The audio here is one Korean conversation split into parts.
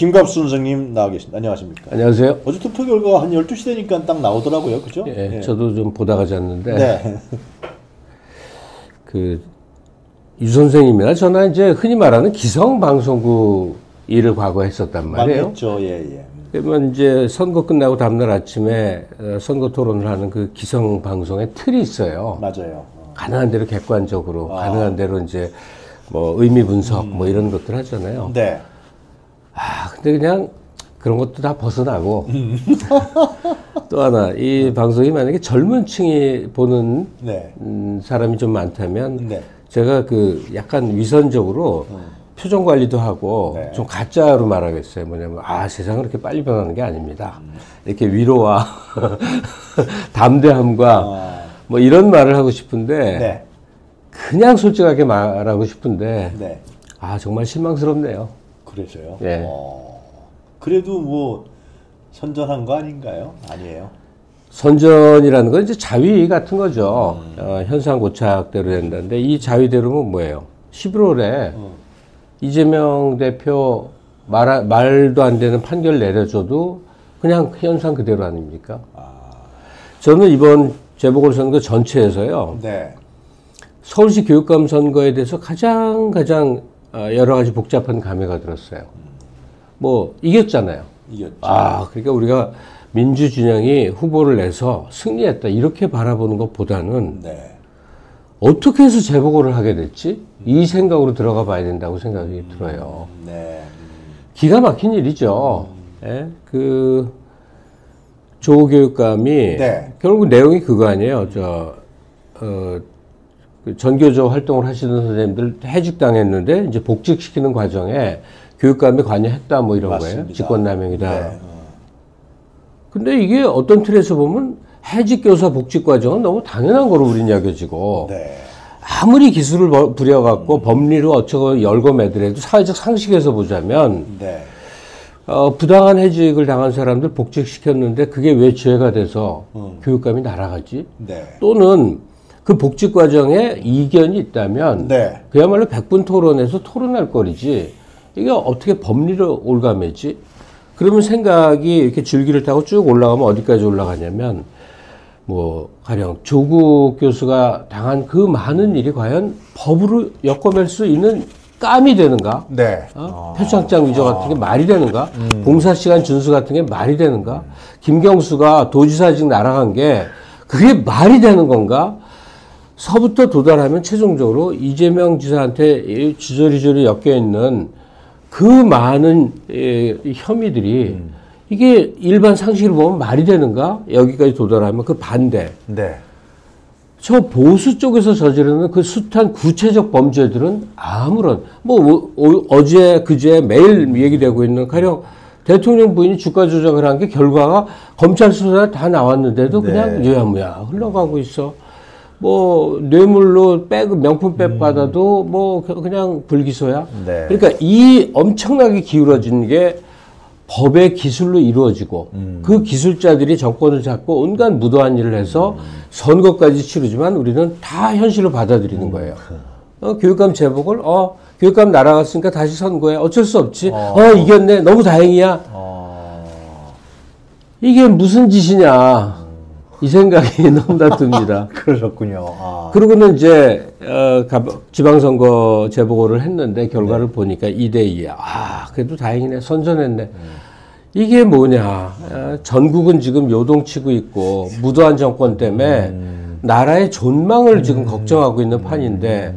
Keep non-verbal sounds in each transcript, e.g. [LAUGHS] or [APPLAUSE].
자, 김갑수 선생님 나와 계십니다. 안녕하십니까? 안녕하세요. 어제 투표 결과 한 12시 되니까 딱 나오더라고요. 그죠? 예, 저도 좀 보다가 잤는데 네. [LAUGHS] 그 유 선생님이나 저나 이제 흔히 말하는 기성 방송국 일을 과거 했었단 말이에요. 했죠. 예, 예. 그러면 이제 선거 끝나고 다음날 아침에 어, 선거 토론을 하는 그 기성 방송의 틀이 있어요. 맞아요. 어. 가능한 대로 객관적으로, 가능한 대로 이제 뭐 의미 분석 뭐 이런 것들 하잖아요. 네. 아, 근데 그냥 그런 것도 다 벗어나고 또 하나 이 방송이 만약에 젊은 층이 보는 네. 음, 사람이 좀 많다면 네. 제가 그 약간 위선적으로 표정 관리도 하고 네. 좀 가짜로 말하겠어요. 뭐냐면 아 세상은 그렇게 빨리 변하는 게 아닙니다. 이렇게 위로와 [LAUGHS] 담대함과 아, 뭐 이런 말을 하고 싶은데 네. 그냥 솔직하게 말하고 싶은데 네. 아 정말 실망스럽네요. 그래서요. 예. 어. 그래도 뭐 선전한 거 아닌가요? 아니에요. 선전이라는 건 이제 자위 같은 거죠. 음. 어, 현상 고착대로 된다는데 이 자위대로면 뭐예요? 11월에 어. 이재명 대표 말, 말도 안 되는 판결 내려줘도 그냥 현상 그대로 아닙니까? 저는 이번 재보궐선거 전체에서요. 네. 서울시 교육감 선거에 대해서 가장 가장 어, 여러 가지 복잡한 감회가 들었어요. 뭐 이겼잖아요. 이겼죠. 아, 그러니까 우리가 민주 진영이 후보를 내서 승리했다 이렇게 바라보는 것보다는 네. 어떻게 해서 재보궐을 하게 될지 이 생각으로 들어가 봐야 된다고 생각이 들어요. 네. 기가 막힌 일이죠. 예? 그 조교육감이 네. 결국 내용이 그거 아니에요. 저 어, 그 전교조 활동을 하시는 선생님들 해직당했는데 이제 복직시키는 과정에 교육감이 관여했다 뭐 이런 거예요. 맞습니다. 직권남용이다. 네. 어. 근데 이게 어떤 틀에서 보면 해직교사 복직 과정은 너무 당연한 거로 우린 여겨지고 네. 아무리 기술을 버- 부려갖고 법리로 어쩌고 열고 매더라도 사회적 상식에서 보자면 네. 어, 부당한 해직을 당한 사람들 복직시켰는데 그게 왜 죄가 돼서 음. 교육감이 날아가지? 네. 또는 그 복직 과정에 이견이 있다면 네. 그야말로 백분 토론에서 토론할 거리지 이게 어떻게 법리로 올가매지? 그러면 생각이 이렇게 줄기를 타고 쭉 올라가면 어디까지 올라가냐면 뭐 가령 조국 교수가 당한 그 많은 일이 과연 법으로 엮어맬 수 있는 깜이 되는가? 네. 어? 표창장 위조 같은 게 말이 되는가? 봉사 시간 준수 같은 게 말이 되는가? 김경수가 도지사직 날아간 게 그게 말이 되는 건가? 서부터 도달하면 최종적으로 이재명 지사한테 이 주저리저리 엮여 있는 그 많은 예, 이 혐의들이 이게 일반 상식으로 보면 말이 되는가? 여기까지 도달하면 그 반대. 네. 저 보수 쪽에서 저지르는 그 숱한 구체적 범죄들은 아무런 뭐 어, 어제 그제 매일 얘기되고 있는 가령 대통령 부인이 주가 조작을 한 게 결과가 검찰 수사에 다 나왔는데도 그냥 유야무야 흘러가고 있어. 뭐 뇌물로 백 명품 백 받아도 뭐 그- 그냥 불기소야. 네. 그러니까 이 엄청나게 기울어진 게 법의 기술로 이루어지고 그 기술자들이 정권을 잡고 온갖 무도한 일을 해서 선거까지 치르지만 우리는 다 현실로 받아들이는 거예요. 어, 교육감 제복을 어 교육감 날아갔으니까 다시 선거해 어쩔 수 없지. 어, 이겼네 너무 다행이야. 어. 이게 무슨 짓이냐 이 생각이 [LAUGHS] 너무나 듭니다. [LAUGHS] 그러셨군요. 아. 그러고는 이제 어, 가- 지방선거 재보고를 했는데 결과를 보니까 2대 2야. 아 그래도 다행이네 선전했네. 이게 뭐냐? 어, 전국은 지금 요동치고 있고 무도한 정권 때문에 나라의 존망을 지금 걱정하고 있는 판인데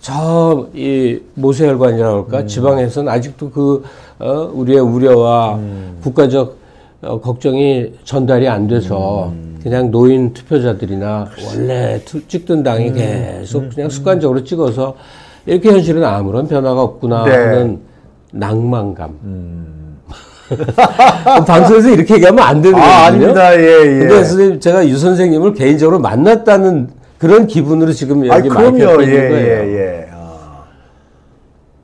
저 이 모세혈관이라고 할까 지방에서는 아직도 그 어, 우리의 우려와 국가적 어, 걱정이 전달이 안 돼서 그냥 노인 투표자들이나 원래 투- 찍던 당이 계속 그냥 습관적으로 찍어서 이렇게 현실은 아무런 변화가 없구나 네. 하는 낭만감. 방송에서 이렇게 얘기하면 안 되는 거거든요. 아, 아닙니다. 예, 예. 근데 선생님 제가 유 선생님을 개인적으로 만났다는 그런 기분으로 지금 아, 여기. 마이크에 예, 있는 거예요. 예, 예. 아.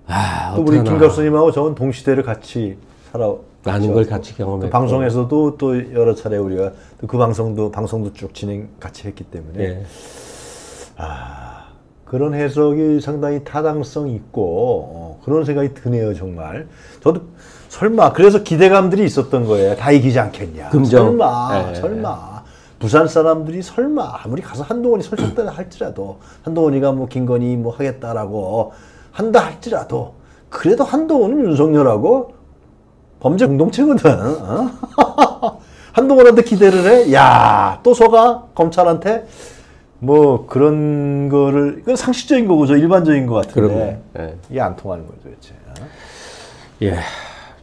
아, 또 우리. 김 교수님하고 저는 동시대를 같이 살아 많은 걸 같이 경험했고. 또 방송에서도 또 여러 차례 우리가 또 그 방송도 방송도 쭉 진행 같이 했기 때문에 예. 아, 그런 해석이 상당히 타당성 있고 어, 그런 생각이 드네요, 정말. 저도 설마 그래서 기대감들이 있었던 거예요. 다 이기지 않겠냐. 금정. 설마, 예. 설마. 부산 사람들이 설마 아무리 가서 한동훈이 설쳤다 할지라도 한동훈이가 뭐 김건희 뭐 하겠다라고 한다 할지라도 그래도 한동훈은 윤석열하고 범죄 공동체거든. 어? [LAUGHS] 한동훈한테 기대를 해. 야, 또 속아 검찰한테 뭐 그런 거를 이건 상식적인 거고 저 일반적인 거 같은데. 예. 이게 안 통하는 거죠, 도대체. 어? 예,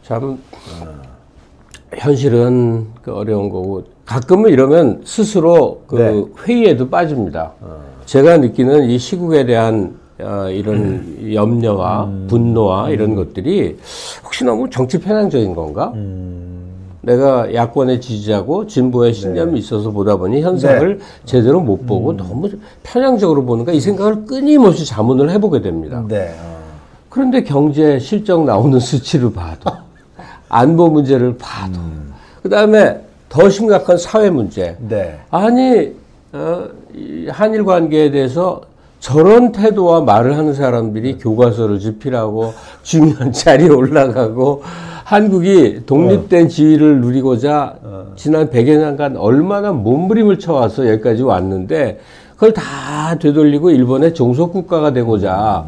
참 현실은 그 어려운 거고 가끔은 이러면 스스로 그 네. 회의에도 빠집니다. 제가 느끼는 이 시국에 대한 어, 이런 염려와 분노와 이런 것들이 혹시 너무 정치 편향적인 건가? 내가 야권의 지지자고 진보의 신념이 있어서 보다 보니 현상을 제대로 못 보고 너무 편향적으로 보는가 이 생각을 끊임없이 자문을 해보게 됩니다. 네. 어. 그런데 경제 실적 나오는 수치를 봐도 [LAUGHS] 안보 문제를 봐도 그 다음에 더 심각한 사회 문제 네. 아니 어, 이 한일 관계에 대해서 저런 태도와 말을 하는 사람들이 교과서를 집필하고 중요한 [LAUGHS] 자리에 올라가고 한국이 독립된 지위를 누리고자 지난 100여 년간 얼마나 몸부림을 쳐와서 여기까지 왔는데 그걸 다 되돌리고 일본의 종속 국가가 되고자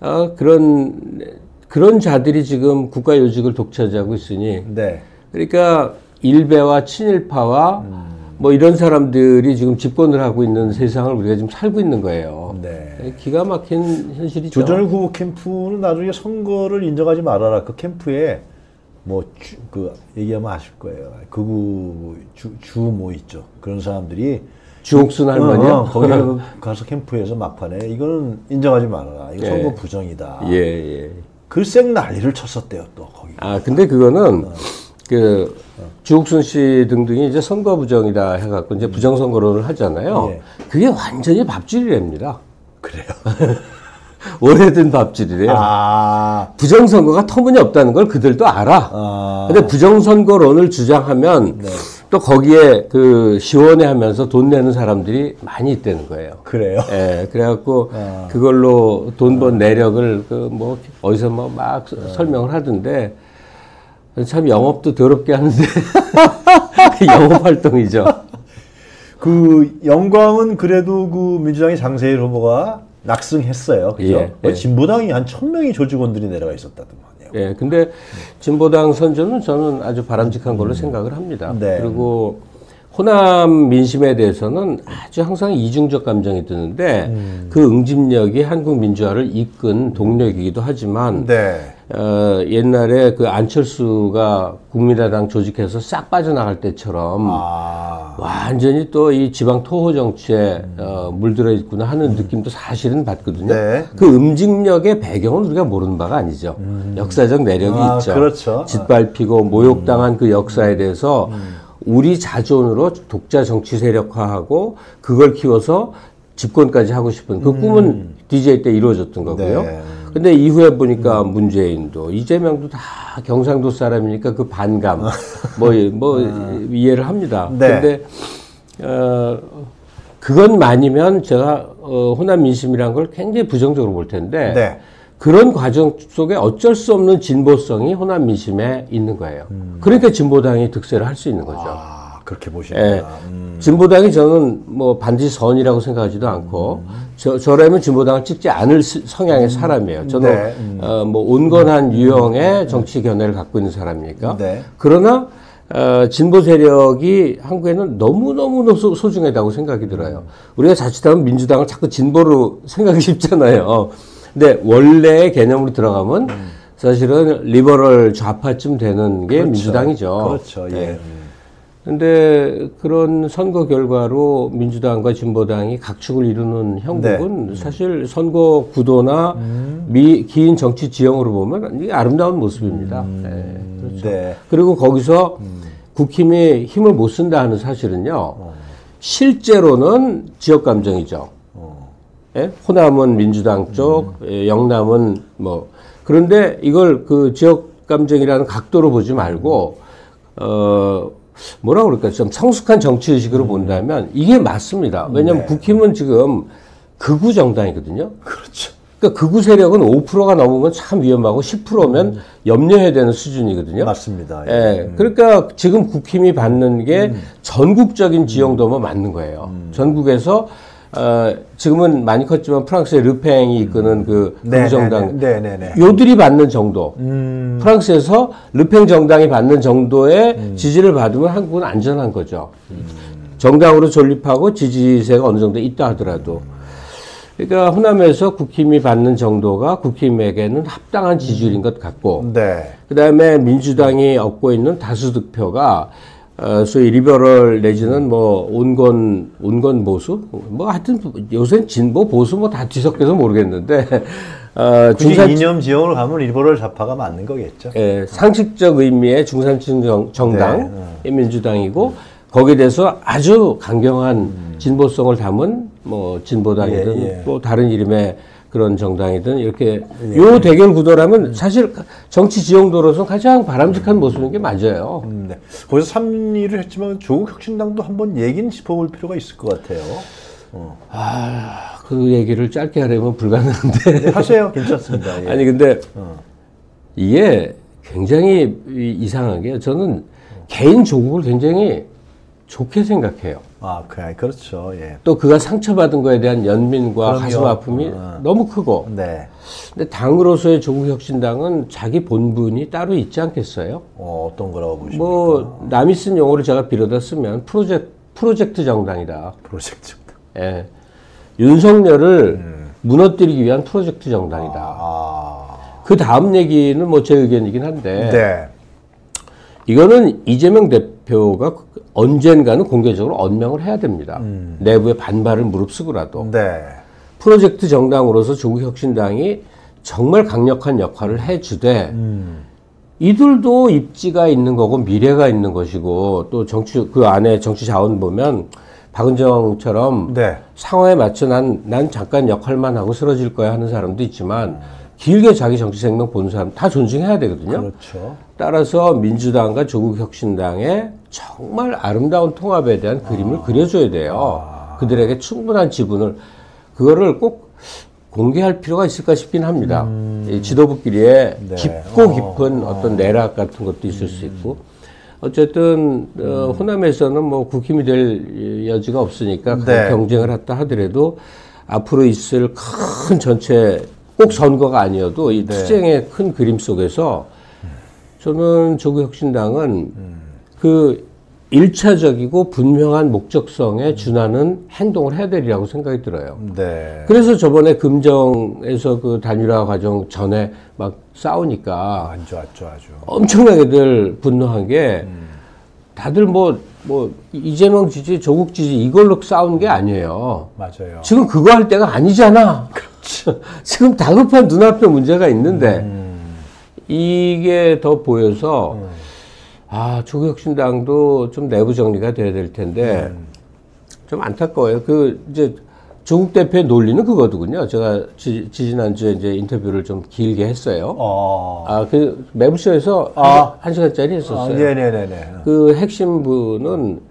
어, 그런 그런 자들이 지금 국가 요직을 독차지하고 있으니 네. 그러니까 일베와 친일파와 뭐 이런 사람들이 지금 집권을 하고 있는 세상을 우리가 지금 살고 있는 거예요. 네. 기가 막힌 현실이죠. 조전을 후보 캠프는 나중에 선거를 인정하지 말아라. 그 캠프에 뭐그 얘기하면 아실 거예요. 극우 주 주 뭐 있죠. 그런 사람들이 주옥순 할머니요? 어, 어, 거기 [LAUGHS] 가서 캠프에서 막판에 이거는 인정하지 말아라. 이거 예. 선거 부정이다. 예, 예. 글쎄 난리를 쳤었대요 또 거기. 아, 근데 그거는 그 주옥순 씨 등등이 이제 선거 부정이다 해갖고 이제 부정 선거론을 하잖아요. 예. 그게 완전히 밥줄이랍니다. 그래요. [LAUGHS] 오래된 밥줄이래요. 아. 부정 선거가 터무니없다는 걸 그들도 알아. 아. 근데 부정 선거론을 주장하면 네. 또 거기에 그 시원해하면서 돈 내는 사람들이 많이 있다는 거예요. 그래요. 예, 그래갖고 아. 그걸로 돈 번 내력을 그 뭐 어디서 뭐막 네. 설명을 하던데 참 영업도 더럽게 하는데 [LAUGHS] 영업 활동이죠. 그 영광은 그래도 그 민주당의 장세일 후보가 낙승했어요. 그죠? 예, 예. 진보당이 한 천 명의 조직원들이 내려가 있었다더만요. 예, 근데 진보당 선전은 저는 아주 바람직한 걸로 생각을 합니다. 네. 그리고 호남 민심에 대해서는 아주 항상 이중적 감정이 드는데 음. 그 응집력이 한국 민주화를 이끈 동력이기도 하지만 네. 어, 옛날에 그 안철수가 국민의당 조직해서 싹 빠져나갈 때처럼 아. 완전히 또 이 지방 토호 정치에 어, 물들어 있구나 하는 느낌도 사실은 받거든요. 네. 그 음직력의 배경은 우리가 모르는 바가 아니죠. 역사적 내력이 아, 있죠. 그렇죠. 짓밟히고 모욕당한 그 역사에 대해서 우리 자존으로 독자 정치 세력화하고 그걸 키워서 집권까지 하고 싶은 그 꿈은 DJ 때 이루어졌던 거고요. 네. 근데 이후에 보니까 문재인도 이재명도 다 경상도 사람이니까 그 반감 [LAUGHS] 뭐, 뭐 이해를 합니다. 네. 근데 어 그건 많으면 제가 어, 호남 민심이란 걸 굉장히 부정적으로 볼 텐데 네. 그런 과정 속에 어쩔 수 없는 진보성이 호남 민심에 있는 거예요. 그러니까 진보당이 득세를 할 수 있는 거죠. 아, 그렇게 예. 보시는구나. 음. 진보당이 저는 뭐 반드시 선이라고 생각하지도 않고 저, 저라면 진보당을 찍지 않을 스- 성향의 사람이에요. 저는 네, 음. 어, 뭐 온건한 유형의 정치 견해를 갖고 있는 사람이니까. 네. 그러나 어, 진보 세력이 한국에는 너무너무 소, 소중하다고 생각이 들어요. 우리가 자칫하면 민주당을 자꾸 진보로 [LAUGHS] 생각이 쉽잖아요. 근데 원래의 개념으로 들어가면 사실은 리버럴 좌파쯤 되는 게 민주당이죠. 그렇죠. 예. 네. 근데 그런 선거 결과로 민주당과 진보당이 각축을 이루는 형국은 사실 선거 구도나 미, 긴 정치 지형으로 보면 이게 아름다운 모습입니다. 네, 그렇죠. 네. 그리고 거기서 국힘이 힘을 못 쓴다 하는 사실은요, 실제로는 지역 감정이죠. 예? 호남은 민주당 쪽, 예, 영남은 뭐 그런데 이걸 그 지역 감정이라는 각도로 보지 말고 어 뭐라 그럴까 좀 성숙한 정치 의식으로 본다면 이게 맞습니다. 왜냐하면 국힘은 지금 극우 정당이거든요. 그렇죠. 그러니까 극우 세력은 5%가 넘으면 참 위험하고 10%면 염려해야 되는 수준이거든요. 맞습니다. 예. 예. 그러니까 지금 국힘이 받는 게 전국적인 지형도만 맞는 거예요. 전국에서 어, 지금은 많이 컸지만 프랑스의 르팽이 이끄는 그 네, 극우 정당 네, 네, 네. 요들이 받는 정도. 음, 프랑스에서 르팽 정당이 받는 정도의 지지를 받으면 한국은 안전한 거죠. 정당으로 존립하고 지지세가 어느 정도 있다 하더라도. 그러니까 호남에서 국힘이 받는 정도가 국힘에게는 합당한 지지율인 것 같고, 네. 그 다음에 민주당이 얻고 있는 다수 득표가 어, 소위 리버럴 내지는 뭐 온건 온건 보수 뭐 하여튼 요새 진보 보수 뭐 다 뒤섞여서 모르겠는데 어, 중산 이념 지형으로 가면 리버럴 좌파가 맞는 거겠죠. 예, 상식적 의미의 중산층 정, 정당 의 민주당이고 거기에 대해서 아주 강경한 진보성을 담은 뭐 진보당이든 예, 예. 또 다른 이름의 그런 정당이든 이렇게 요 대결 구도라면 사실 정치 지형도로서 가장 바람직한 모습인 게 맞아요. 음, 네. 거기서 3위를 했지만 조국 혁신당도 한번 얘기는 짚어볼 필요가 있을 것 같아요. 어. 아, 그 얘기를 짧게 하려면 불가능한데. 네, 하세요. 괜찮습니다. [LAUGHS] 예. 아니 근데 어. 이게 굉장히 이- 이상한 게 저는 개인 조국을 굉장히 좋게 생각해요. 아, 그, 그렇죠. 예. 또 그가 상처받은 거에 대한 연민과 그럼요. 가슴 아픔이 어. 너무 크고 네. 근데 당으로서의 조국혁신당은 자기 본분이 따로 있지 않겠어요? 어, 어떤 거라고 보십니까? 뭐 남이 쓴 용어를 제가 빌어다 쓰면 프로젝트 프로젝트 정당이다. 프로젝트. 예. 윤석열을 무너뜨리기 위한 프로젝트 정당이다. 아, 그 다음 얘기는 뭐 제 의견이긴 한데 네. 이거는 이재명 대표 가 언젠가는 공개적으로 언명을 해야 됩니다. 내부의 반발을 무릅쓰고라도 네. 프로젝트 정당으로서 조국혁신당이 정말 강력한 역할을 해주되 이들도 입지가 있는 거고 미래가 있는 것이고 또 정치 그 안에 정치 자원 보면 박은정처럼 네. 상황에 맞춰 난, 난 잠깐 역할만 하고 쓰러질 거야 하는 사람도 있지만 길게 자기 정치 생명 보는 사람 다 존중해야 되거든요. 그렇죠. 따라서 민주당과 조국혁신당의 정말 아름다운 통합에 대한 그림을 그려줘야 돼요. 그들에게 충분한 지분을 그거를 꼭 공개할 필요가 있을까 싶긴 합니다. 이 지도부끼리의 네. 깊고 깊은 어, 떤 내락 같은 것도 있을 수 있고 어쨌든 어, 호남에서는 뭐 국힘이 될 여지가 없으니까 네. 경쟁을 했다 하더라도 앞으로 있을 큰 전체 꼭 선거가 아니어도 이 투쟁의 큰 그림 속에서 저는 조국혁신당은 그 일차적이고 분명한 목적성에 준하는 행동을 해야 되리라고 생각이 들어요. 네. 그래서 저번에 금정에서 그 단일화 과정 전에 막 싸우니까 안 좋았죠, 아주. 엄청나게들 분노한 게 다들 뭐, 뭐, 이재명 지지, 조국 지지 이걸로 싸우는 게 아니에요. 맞아요. 지금 그거 할 때가 아니잖아. [LAUGHS] 지금 다급한 눈앞에 문제가 있는데 이게 더 보여서 아 조국혁신당도 좀 내부 정리가 돼야 될 텐데 좀 안타까워요. 그 이제 조국 대표의 논리는 그거더군요. 제가 지, 지난주에 이제 인터뷰를 좀 길게 했어요. 어. 아 그 매불쇼에서 아. 한 시간짜리 아, 했었어요. 네네네네. 그 핵심 부분은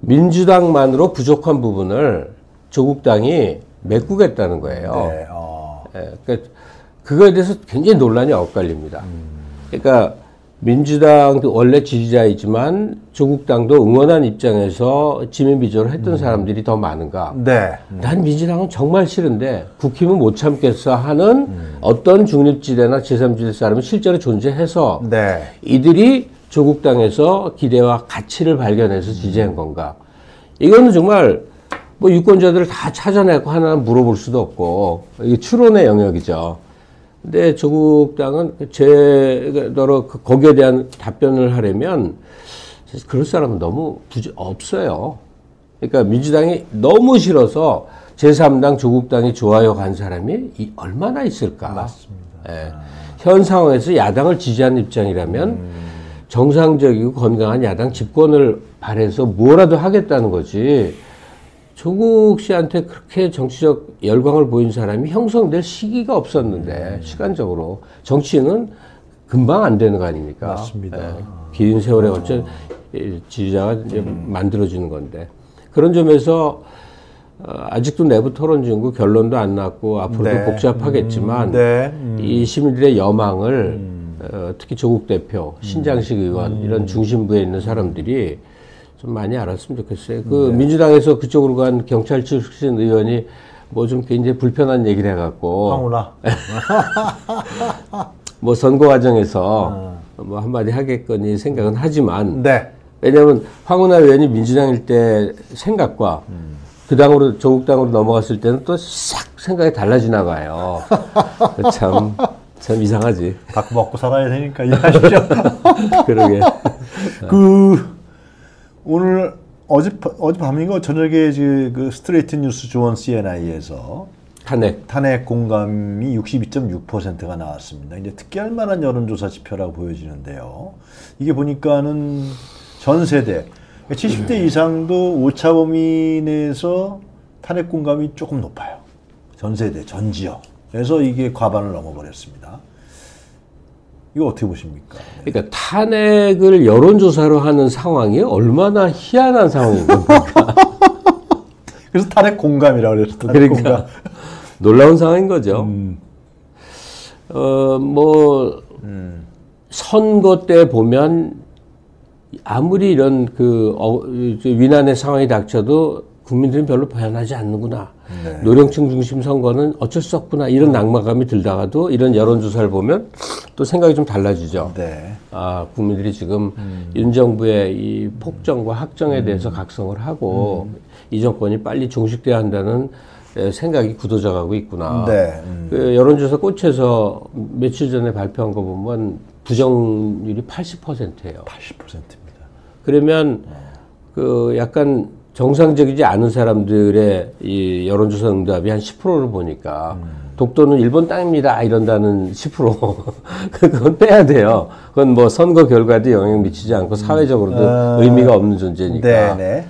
민주당만으로 부족한 부분을 조국당이 메꾸겠다는 거예요. 네. 어. 예, 그러니까 그거에 대해서 굉장히 논란이 엇갈립니다. 그러니까 민주당도 원래 지지자이지만 조국당도 응원한 입장에서 지민 비조를 했던 사람들이 더 많은가? 네. 난 민주당은 정말 싫은데 국힘은 못 참겠어 하는 어떤 중립지대나 제3지대 사람이 실제로 존재해서 네. 이들이 조국당에서 기대와 가치를 발견해서 지지한 건가? 이거는 정말 뭐 유권자들을 다 찾아내고 하나 물어볼 수도 없고 이게 추론의 영역이죠. 근데 조국 당은 제더러 그 거기에 대한 답변을 하려면 그럴 사람은 너무 부지, 없어요. 그러니까 민주당이 너무 싫어서 제3당 조국당이 좋아요 간 사람이 이 얼마나 있을까? 맞습니다. 현 상황에서 야당을 지지하는 입장이라면 정상적이고 건강한 야당 집권을 바래서 뭐라도 하겠다는 거지. 조국 씨한테 그렇게 정치적 열광을 보인 사람이 형성될 시기가 없었는데 시간적으로 정치는 금방 안 되는 거 아닙니까? 맞습니다. 예, 긴 세월에 걸쳐 이 지지자가 이제 만들어지는 건데 그런 점에서 어, 아직도 내부 토론 중이고 결론도 안 났고 앞으로도 네. 복잡하겠지만 네. 음. 이 시민들의 여망을 어, 특히 조국 대표, 신장식 의원 이런 중심부에 있는 사람들이 좀 많이 알았으면 좋겠어요. 그 민주당에서 그쪽으로 간 경찰 출신 의원이 뭐 좀 굉장히 불편한 얘기를 해갖고 황우나. [LAUGHS] 뭐 선거 과정에서 뭐 한마디 하겠거니 생각은 하지만 네. 왜냐하면 황운하 의원이 민주당일 때 생각과 그 당으로 조국 당으로 넘어갔을 때는 또 싹 생각이 달라지나 봐요. 참, 참 이상하지. 밥 먹고 살아야 되니까 이해하십시오. [LAUGHS] 그러게. 그 오늘 어제 어젯밤인가 저녁에 그, 그 스트레이트 뉴스 조원 CNI에서 탄핵. 탄핵 공감이 62.6%가 나왔습니다. 이제 특기할 만한 여론조사 지표라고 보여지는데요. 이게 보니까는 전 세대 70대 이상도 오차 범위 내에서 탄핵 공감이 조금 높아요. 전 세대, 전 지역. 그래서 이게 과반을 넘어버렸습니다. 이거 어떻게 보십니까? 그러니까 탄핵을 여론조사로 하는 상황이 얼마나 희한한 상황인 겁니까? [LAUGHS] 그래서 탄핵 공감이라고 그랬어요. 탄핵 그러니까 공감. [LAUGHS] 놀라운 상황인 거죠. 어, 뭐, 선거 때 보면 아무리 이런 그 어, 저 위난의 상황이 닥쳐도 국민들은 별로 변하지 않는구나. 네. 노령층 중심 선거는 어쩔 수 없구나. 이런 낙마감이 들다가도 이런 여론조사를 보면 또 생각이 좀 달라지죠. 네. 아, 국민들이 지금 윤 정부의 이 폭정과 학정에 대해서 각성을 하고 이 정권이 빨리 종식돼야 한다는 에, 생각이 굳어져 가고 있구나. 네. 음. 그 여론조사 꽃에서 며칠 전에 발표한 거 보면 부정률이 80%예요. 80%입니다. 그러면 그 약간 정상적이지 않은 사람들의 이 여론조사 응답이 한 10%를 보니까 독도는 일본 땅입니다 이런다는 10% [LAUGHS] 그건 빼야 돼요. 그건 뭐 선거 결과도 영향 미치지 않고 사회적으로도 아. 의미가 없는 존재니까 네, 네.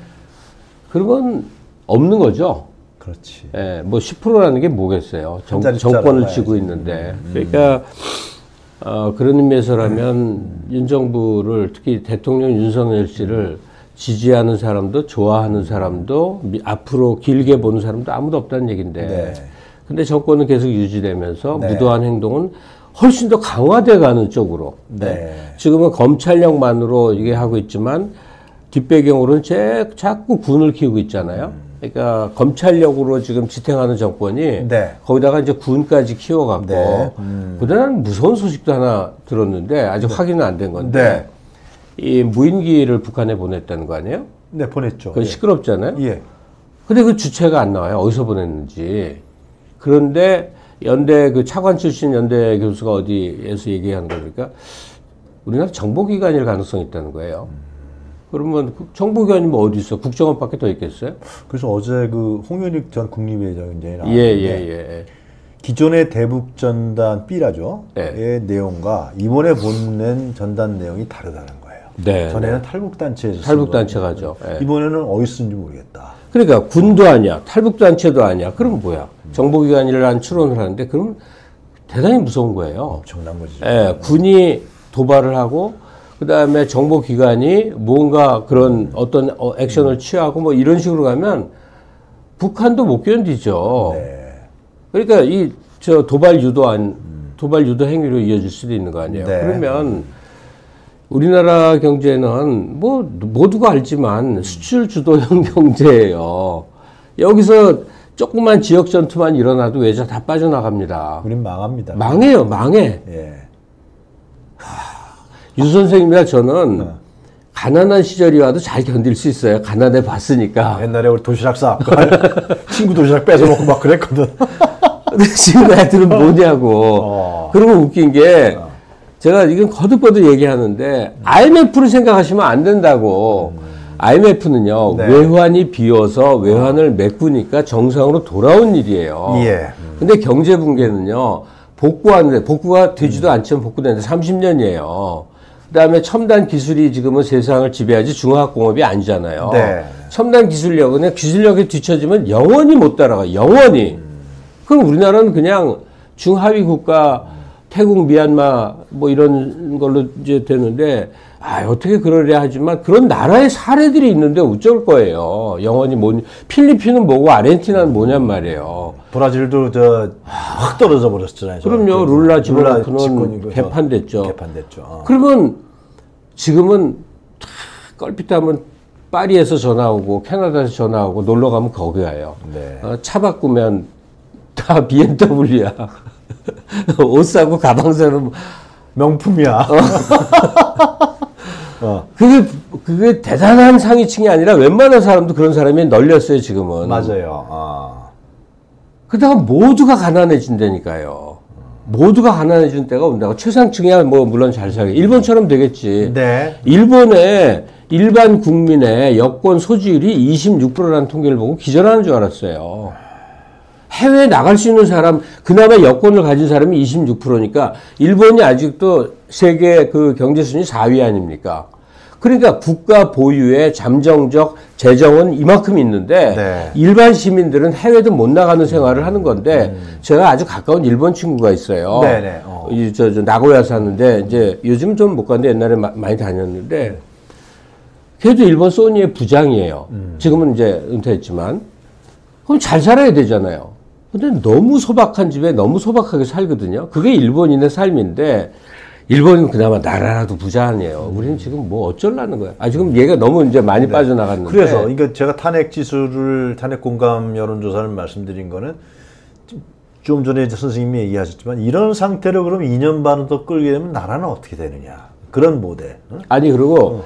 그런 건 없는 거죠. 그렇지. 예, 뭐 10%라는 게 뭐겠어요. 정, 정권을. 쥐고 있는데. 그러니까, 어, 그런 의미에서라면 윤 정부를 특히 대통령 윤석열 씨를 지지하는 사람도 좋아하는 사람도 미- 앞으로 길게 보는 사람도 아무도 없다는 얘기인데. 네. 근데 정권은 계속 유지되면서 네. 무도한 행동은 훨씬 더 강화돼 가는 쪽으로. 네. 지금은 검찰력만으로 이게 하고 있지만 뒷배경으로는 제, 자꾸 군을 키우고 있잖아요. 그러니까 검찰력으로 지금 지탱하는 정권이 네. 거기다가 이제 군까지 키워갖고 네. 그다음 무서운 소식도 하나 들었는데 아직 확인은 안 된 건데 네. 이 무인기를 북한에 보냈다는 거 아니에요? 네, 보냈죠. 그건 시끄럽잖아요. 예. 근데 그 주체가 안 나와요. 어디서 보냈는지. 그런데 연대 그 차관 출신 연대 교수가 어디에서 얘기하는 거니까 우리나라 정보기관일 가능성이 있다는 거예요. 그러면 그 정보기관이 뭐 어디 있어? 국정원밖에 더 있겠어요? 그래서 어제 그 홍현익 전 국립회장이 예, 나왔는데 예, 예. 기존의 대북 전단 B라죠. 네. 의 내용과 이번에 보낸 전단 내용이 다르다는 거예요. 네. 전에는 탈북 단체에서 탈북 단체가죠. 예. 이번에는 어디 쓴지 모르겠다. 그러니까 군도 아니야, 탈북단체도 아니야. 그럼 뭐야? 정보기관이라는 추론을 하는데 그럼 대단히 무서운 거예요. 엄청난 거지. 예, 군이 도발을 하고 그다음에 정보기관이 뭔가 그런 어떤 어, 액션을 취하고 뭐 이런 식으로 가면 북한도 못 견디죠. 네. 그러니까 이 저 도발 유도한 도발 유도 행위로 이어질 수도 있는 거 아니에요. 네. 그러면 우리나라 경제는 뭐 모두가 알지만 수출 주도형 [LAUGHS] 경제예요. 여기서 조그만 지역 전투만 일어나도 외자 다 빠져나갑니다. 우린 망합니다. 망해요, 망해. 예. 윤 선생님이나 저는 가난한 시절이 와도 잘 견딜 수 있어요. 가난해 봤으니까. 옛날에 우리 도시락 싸고 [LAUGHS] 친구 도시락 뺏어 먹고 막 그랬거든. [LAUGHS] 근데 지금 애들은 뭐냐고. 어. 그리고 웃긴 게 제가 이건 거듭거듭 얘기하는데 IMF를 생각하시면 안 된다고. IMF는요 네. 외환이 비어서 외환을 메꾸니까 정상으로 돌아온 일이에요. 예. 근데 경제 붕괴는요 복구하는데 복구가 되지도 않지만 복구되는데 30년이에요. 그다음에 첨단 기술이 지금은 세상을 지배하지 중화학공업이 아니잖아요. 네. 첨단 기술력은 그냥 기술력에 뒤처지면 영원히 못 따라가. 영원히. 그럼 우리나라는 그냥 중하위 국가 태국, 미얀마 뭐 이런 걸로 이제 되는데 아 어떻게 그러려 하지만 그런 나라의 사례들이 있는데 어쩔 거예요. 영원히 뭐 필리핀은 뭐고 아르헨티나는 뭐냔 말이에요. 브라질도 저 확 떨어져 버렸잖아요. 저 그럼요. 그 룰라 집어넣고는 개판됐죠. 개판됐죠. 어. 그러면 지금은 껄핏하면 파리에서 전화 오고 캐나다에서 전화 오고 놀러 가면 거기 가요. 네. 어, 차 바꾸면 다 BMW야. 옷 사고 가방 사면 명품이야. [LAUGHS] 어. 그게 그게 대단한 상위층이 아니라 웬만한 사람도 그런 사람이 널렸어요 지금은. 맞아요. 아. 그러다가 모두가 가난해진다니까요. 모두가 가난해지는 때가 온다고 최상층이야 뭐 물론 잘 살게 일본처럼 되겠지. 네. 일본의 일반 국민의 여권 소지율이 26%라는 통계를 보고 기절하는 줄 알았어요. 해외에 나갈 수 있는 사람, 그나마 여권을 가진 사람이 26%니까 일본이 아직도 세계 그 경제 순위 4위 아닙니까? 그러니까 국가 보유의 잠정적 재정은 이만큼 있는데 네. 일반 시민들은 해외도 못 나가는 생활을 하는 건데 제가 아주 가까운 일본 친구가 있어요. 네네, 어. 이, 저, 저, 나고야 사는데, 이제, 요즘 좀못 갔는데, 옛날에 마- 많이 다녔는데, 걔도 일본 소니의 부장이에요. 지금은 이제 은퇴했지만. 그럼 잘 살아야 되잖아요. 근데 너무 소박한 집에 너무 소박하게 살거든요. 그게 일본인의 삶인데, 일본은 그나마 나라라도 부자 아니에요. 우리는 지금 뭐 어쩌려는 거야. 아, 지금 얘가 너무 이제 많이 빠져나갔는데. 그래서 그러니까 제가 탄핵 지수를 탄핵 공감 여론 조사를 말씀드린 거는 좀- 좀 전에 이제 선생님이 얘기하셨지만 이런 상태로 그럼 2년 반은 더 끌게 되면 나라는 어떻게 되느냐 그런 모델. 응? 아니 그리고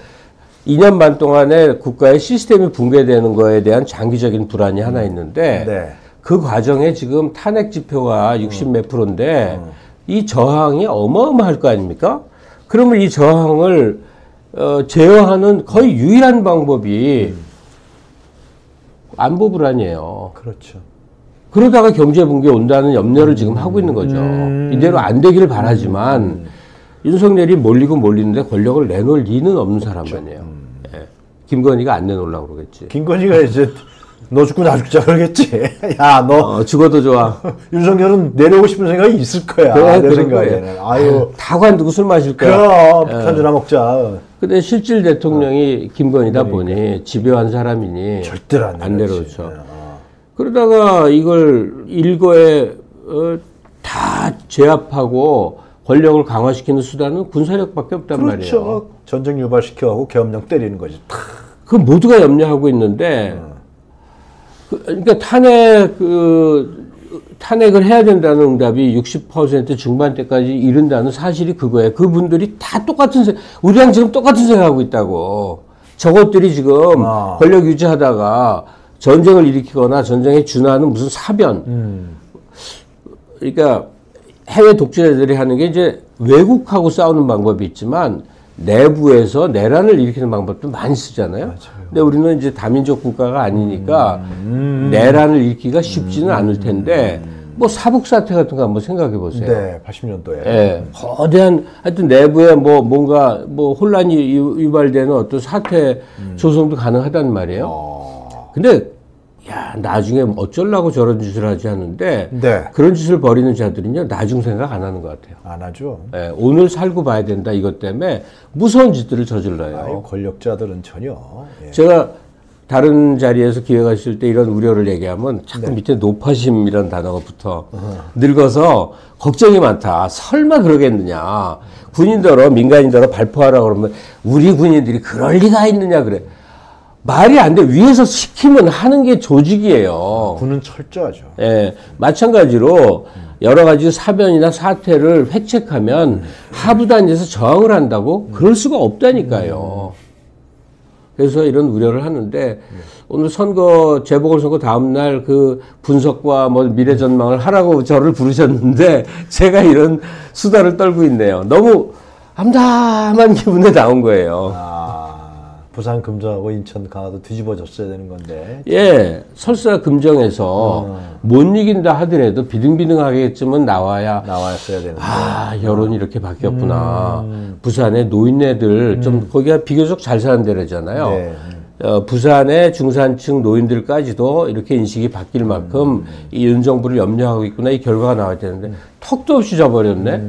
2년 반 동안에 국가의 시스템이 붕괴되는 거에 대한 장기적인 불안이 하나 있는데 네. 그 과정에 지금 탄핵 지표가 60몇 프로인데 이 저항이 어마어마할 거 아닙니까? 그러면 이 저항을 어, 제어하는 거의 유일한 방법이 안보 불안이에요. 그렇죠. 그러다가 경제 붕괴 온다는 염려를 지금 하고 있는 거죠. 이대로 안 되기를 바라지만 윤석열이 몰리고 몰리는데 권력을 내놓을 리는 없는 사람 아니에요. 예. 김건희가 안 내놓으려고 그러겠지. 김건희가 이제 너 죽고 나 죽자 그러겠지. [LAUGHS] 야 너 어, 죽어도 좋아. [LAUGHS] 윤석열은 내려오고 싶은 생각이 있을 거야. 그래, 내 그럴 생각에는. 거예요. 아유 다 관두고 술 마실 거야. 그럼 편주나 먹자. 근데 실질 대통령이 김건희다 보니 집요한 사람이니 절대로 안 안. 내려오죠. 어. 그러다가 이걸 일거에 어, 다 제압하고 권력을 강화시키는 수단은 군사력밖에 없단 말이에요. 그렇죠. 전쟁 유발시켜하고 계엄령 때리는 거지. 탁. 그 모두가 염려하고 있는데, 그, 그러니까 탄핵 그 탄핵을 해야 된다는 응답이 60% 중반대까지 이른다는 사실이 그거예요. 그분들이 다 똑같은 생, 우리랑 지금 똑같은 생각하고 있다고. 저것들이 지금 아. 권력 유지하다가 전쟁을 일으키거나 전쟁에 준하는 무슨 사변. 음. 그러니까 해외 독재자들이 하는 게 이제 외국하고 싸우는 방법이 있지만 내부에서 내란을 일으키는 방법도 많이 쓰잖아요. 근데 우리는 이제 다민족 국가가 아니니까 내란을 일으키기가 쉽지는 않을 텐데 뭐 사북 사태 같은 거 한번 생각해 보세요. 네, 80년도에. 예, 거대한 하여튼 내부에 뭐 뭔가 뭐 혼란이 유- 유발되는 어떤 사태 조성도 가능하단 말이에요. 어. 근데 야 나중에 어쩌려고 저런 짓을 하지 하는데 네. 그런 짓을 벌이는 자들은요 나중 생각 안 하는 것 같아요. 안 하죠. 예, 오늘 살고 봐야 된다 이것 때문에 무서운 짓들을 저질러요. 아유, 권력자들은 전혀. 예. 제가 다른 자리에서 기회가 있을 때 이런 우려를 얘기하면 자꾸 밑에 노파심이라는 단어가 붙어. 늙어서 걱정이 많다. 설마 그러겠느냐. 군인더러 민간인더러 발표하라 그러면 우리 군인들이 그럴 리가 있느냐 그래. 말이 안 돼. 위에서 시키면 하는 게 조직이에요. 군은 철저하죠. 예, 마찬가지로 여러 가지 사변이나 사태를 획책하면 하부 단위에서 저항을 한다고 그럴 수가 없다니까요. 그래서 이런 우려를 하는데 오늘 선거 재보궐선거 다음 날 그 분석과 뭐 미래 전망을 하라고 저를 부르셨는데 [LAUGHS] 제가 이런 수다를 떨고 있네요. 너무 암담한 기분에 나온 거예요. 아, 부산 금정하고 인천 강화도 뒤집어졌어야 되는 건데. 예, 설사 금정에서 못 이긴다 하더라도 비등비등하게쯤은 나와야 나왔어야 되는데. 아, 여론이 이렇게 바뀌었구나. 부산의 노인네들 좀 거기가 비교적 잘 사는 데라잖아요. 네. 어, 부산의 중산층 노인들까지도 이렇게 인식이 바뀔 만큼 이 윤 정부를 염려하고 있구나 이 결과가 나와야 되는데 턱도 없이 져버렸네.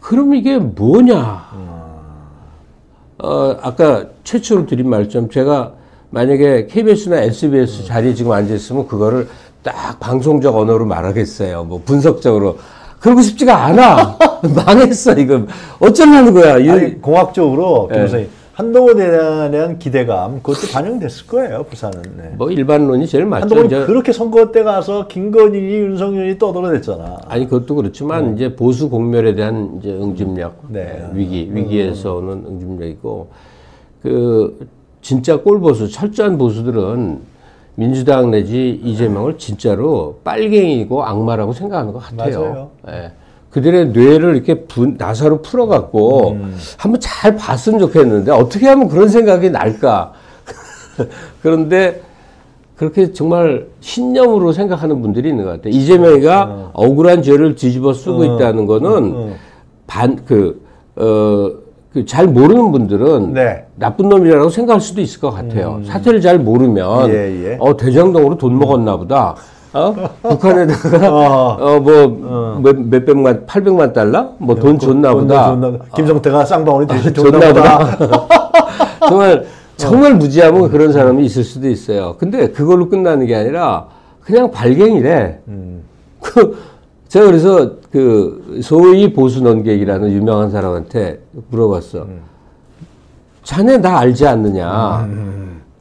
그럼 이게 뭐냐? 어, 아까 최초로 드린 말씀 제가 만약에 KBS나 SBS 자리에 지금 앉아 있으면 그거를 딱 방송적 언어로 말하겠어요. 뭐 분석적으로. 그러고 싶지가 않아. [LAUGHS] 망했어, 이거. 어쩌려는 거야. 이- 아니, 공학적으로 예. 김선생 한동훈에 대한 기대감 그것도 반영됐을 거예요 부산은. 네. 뭐 일반론이 제일 맞죠. 한동훈이 이제 그렇게 선거 때 가서 김건희, 윤석열이 떠들어댔잖아. 아니 그것도 그렇지만 이제 보수 공멸에 대한 이제 응집력 네. 예, 위기 위기에서 오는 응집력이고 그 진짜 꼴보수 철저한 보수들은 민주당 내지 이재명을 진짜로 빨갱이고 악마라고 생각하는 것 같아요. 예. 그들의 뇌를 이렇게 분, 나사로 풀어갖고 한번 잘 봤으면 좋겠는데 어떻게 하면 그런 생각이 날까? [LAUGHS] 그런데 그렇게 정말 신념으로 생각하는 분들이 있는 것 같아요. 이재명이가 억울한 죄를 뒤집어 쓰고 있다는 거는 반, 그, 어, 그 잘 모르는 분들은 네. 나쁜 놈이라고 생각할 수도 있을 것 같아요. 사태를 잘 모르면, 예, 예. 어, 대장동으로 돈 먹었나 보다. 어? 북한에다가, 어. 어, 뭐, 몇, 몇백만, 팔백만 달러? 뭐 돈 줬나 돈 보다. 줬나 보다. 김성태가 쌍방울이 대신 줬나 줬나 보다. [LAUGHS] 정말 정말 무지하면 그런 사람이 있을 수도 있어요. 근데 그걸로 끝나는 게 아니라 그냥 발갱이래. 그 제가 그래서 그 소위 보수 논객이라는 유명한 사람한테 물어봤어. 자네 나 알지 않느냐?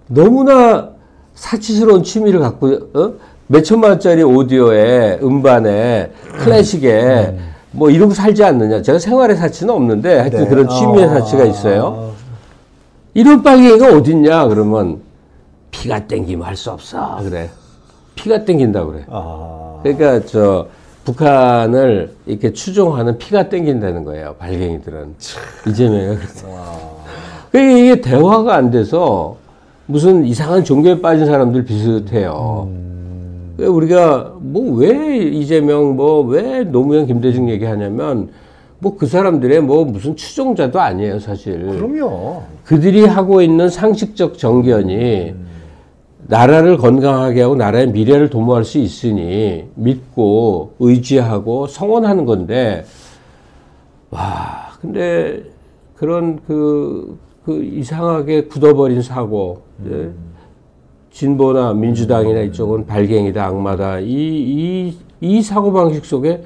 너무나 사치스러운 취미를 갖고 어? 몇 천만 원짜리 오디오에 음반에 클래식에 뭐 이러고 살지 않느냐? 제가 생활의 사치는 없는데 하여튼 네. 그런 취미의 아. 사치가 있어요. 이런 빨갱이가 어딨냐? 그러면 피가 땡기면 할 수 없어. 그래. 피가 땡긴다 그래. 아, 그러니까 저 북한을 이렇게 추종하는 피가 땡긴다는 거예요. 발갱이들은 이재명이가 그랬어. 그러니까 이게 대화가 안 돼서 무슨 이상한 종교에 빠진 사람들 비슷해요. 그러니까 우리가 뭐 왜 이재명 뭐 왜 노무현 김대중 얘기하냐면 뭐 그 사람들의 뭐 무슨 추종자도 아니에요 사실. 그럼요. 그들이 하고 있는 상식적 정견이 나라를 건강하게 하고 나라의 미래를 도모할 수 있으니 믿고 의지하고 성원하는 건데 와 근데 그런 그, 그 이상하게 굳어버린 사고 예, 진보나 민주당이나 이쪽은 발갱이다 악마다 이 이 이 사고 방식 속에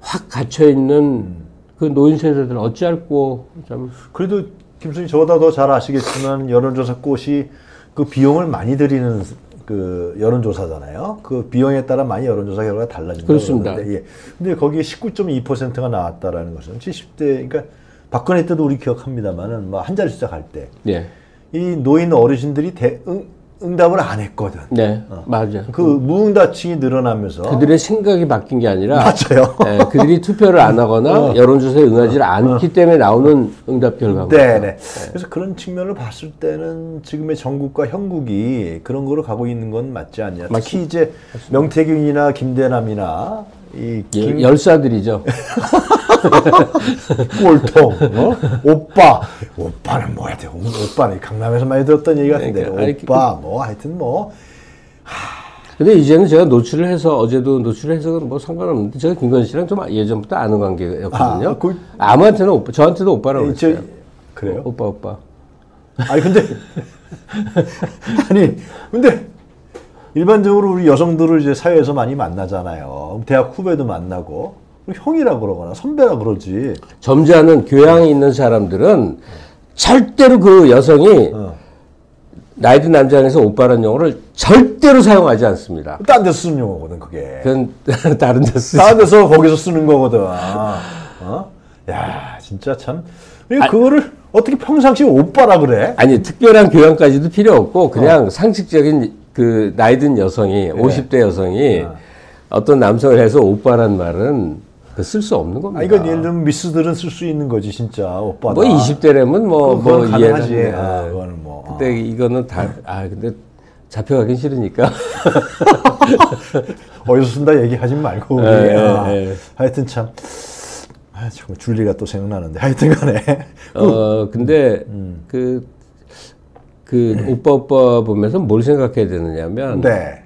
확 갇혀 있는 그 노인 세대들은 어찌할꼬 참 그래도 김선생 저보다 더 잘 아시겠지만 여론조사 꽃이 그 비용을 많이 들이는 그 여론조사잖아요. 그 비용에 따라 많이 여론조사 결과가 달라진다. 그렇습니다. 그러는데, 예. 근데 거기에 19.2%가 나왔다라는 것은 70대 그러니까 박근혜 때도 우리 기억합니다만은 뭐 한 자리 숫자 갈때이 예. 노인 어르신들이 대, 응, 응답을 안 했거든. 네, 맞아요. 그 무응답층이 늘어나면서 그들의 생각이 바뀐 게 아니라 맞아요. 예, 그들이 투표를 안 하거나 [LAUGHS] 여론조사에 응하지 않기 때문에 나오는 응답 결과입니다. 네네. 그래서 그런 측면을 봤을 때는 지금의 전국과 형국이 그런 거로 가고 있는 건 맞지 않냐. 특히 이제 명태균이나 김대남이나 이 예, 김, 열사들이죠. [LAUGHS] 꼴통, 어? 오빠, 오빠는 뭐야 돼? 오빠는 강남에서 많이 들었던 얘기 같은데 그러니까, 아니, 오빠 뭐 하여튼 뭐 근데 이제는 제가 노출을 해서 어제도 노출을 해서 뭐 상관없는데 제가 김건 씨랑 좀 예전부터 아는 관계였거든요. 아, 그- 아무한테는 오빠, 저한테도 오빠라고 이, 저. 그래요? 오빠 오빠. 아니 근데 [LAUGHS] 아니 근데 일반적으로 우리 여성들을 이제 사회에서 많이 만나잖아요. 대학 후배도 만나고 형이라 그러거나 선배라 그러지. 점잖은 교양이 있는 사람들은 절대로 그 여성이 어. 나이 든 남자에서 오빠라는 용어를 절대로 사용하지 않습니다. 딴 데서 쓰는 용어거든 그게. 그건 [LAUGHS] 다른 데 쓰지. 다른 데서 거기서 쓰는 거거든. 어? 야 진짜 참. 그러니까 그거를 어떻게 평상시에 오빠라 그래? 아니 특별한 교양까지도 필요 없고 그냥 상식적인 그 나이 든 여성이 50대 여성이 어떤 남성을 해서 오빠란 말은 그쓸수 없는 겁니다. 아 이건 예를 들면 미스들은 쓸 수 있는 거지 진짜 오빠다. 뭐 20대라면 뭐 그건 뭐 가능하지. 이해는 아, 예. 그거는 뭐. 근데 이거는 다아 근데 잡혀가긴 싫으니까 [LAUGHS] 어디서 쓴다 얘기하지 말고 우리. 예, 아, 예. 하여튼 참. 아, 정말 줄리가 또 생각나는데 하여튼간에 어 근데 음. 그. 그 오빠 오빠 보면서 뭘 생각해야 되느냐면 네.